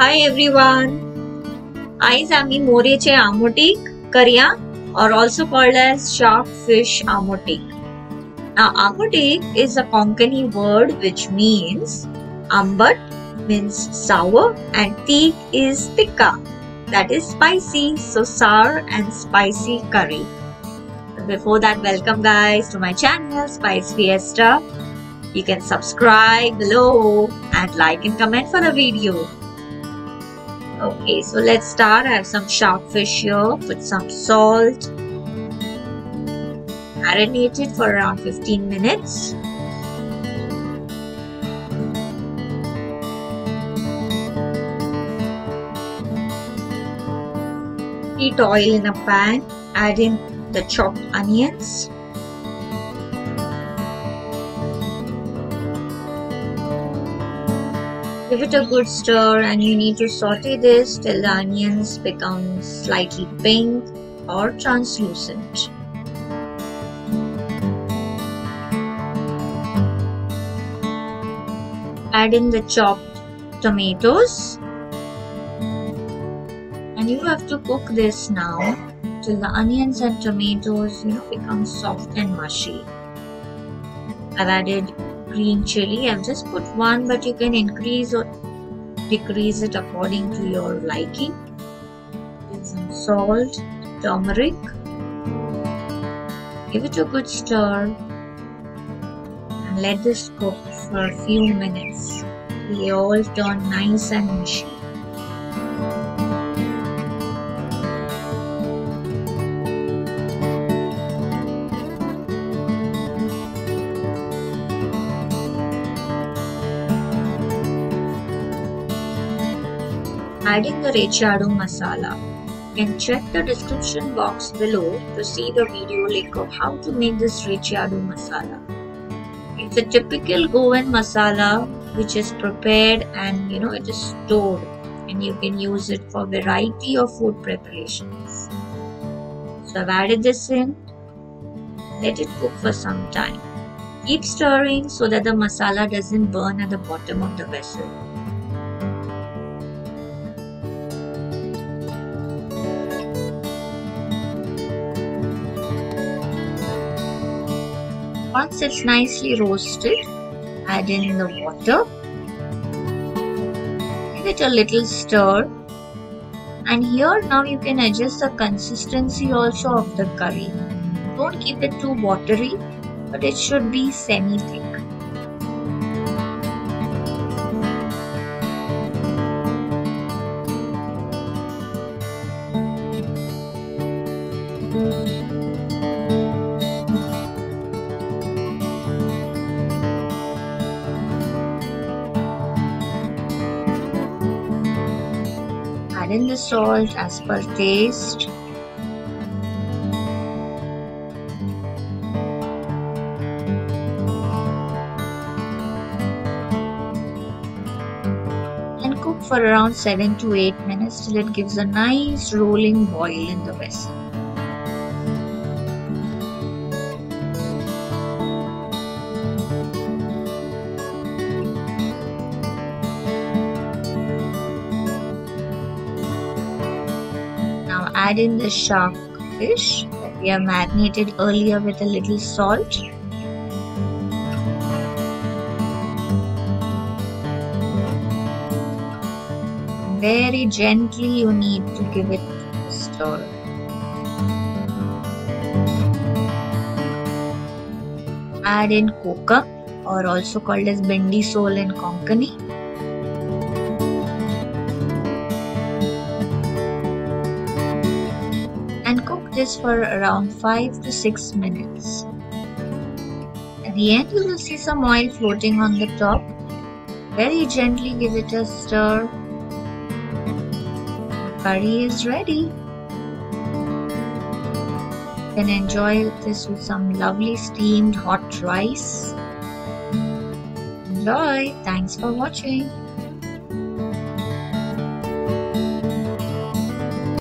Hi everyone. Eyes ami moryeche ambotik karya or also called as shark fish ambotik. Now ambotik is a Konkani word which means ambat means sour and tik is tikka that is spicy so sour and spicy curry. Before that welcome guys to my channel Spice Fiesta. You can subscribe below and like and comment for the video. Okay, so let's start. I have some shark fish here. Put some salt. Marinate it for around 15 minutes. Heat oil in a pan. Add in the chopped onions. Give it a good stir and you need to saute this till the onions become slightly pink or translucent. Add in the chopped tomatoes and you have to cook this now till the onions and tomatoes you know become soft and mushy. I've added green chili. I've just put one, but you can increase or decrease it according to your liking. Some salt, turmeric. Give it a good stir and let this cook for a few minutes. They all turn nice and mushy. Adding the Recheado masala. You can check the description box below to see the video link of how to make this Recheado masala. It's a typical Goan masala which is prepared and you know it is stored and you can use it for variety of food preparations. So I've added this in. Let it cook for some time. Keep stirring so that the masala doesn't burn at the bottom of the vessel. Once it's nicely roasted, add in the water. Give it a little stir. And here now you can adjust the consistency also of the curry. Don't keep it too watery, but it should be semi-thick. Add in the salt as per taste. And cook for around 7 to 8 minutes till it gives a nice rolling boil in the vessel. Add in the shark fish that we have marinated earlier with a little salt. Very gently you need to give it a stir. Add in kokum or also called as bindi sole in Konkani. This for around 5 to 6 minutes. At the end you will see some oil floating on the top. Very gently give it a stir. Curry is ready. Can enjoy this with some lovely steamed hot rice. Enjoy! Thanks for watching.